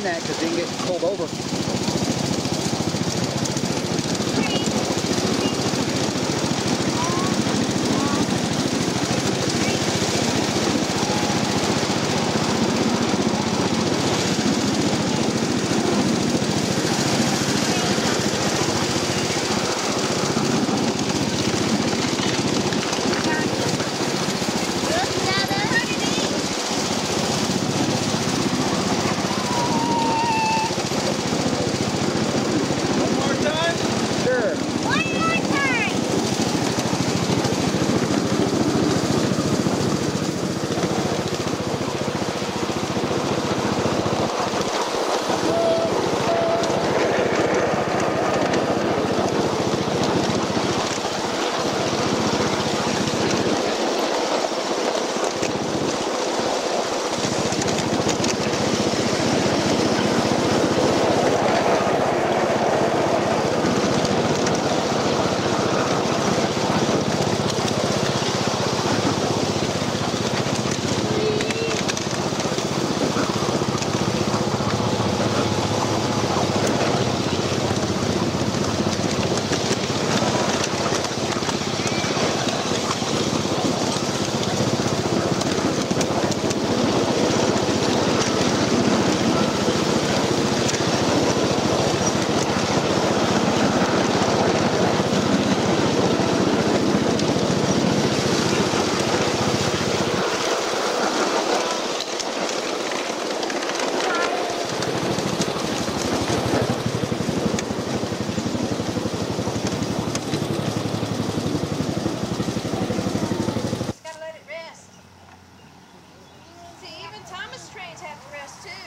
Doing that because you can get pulled over. got dressed too.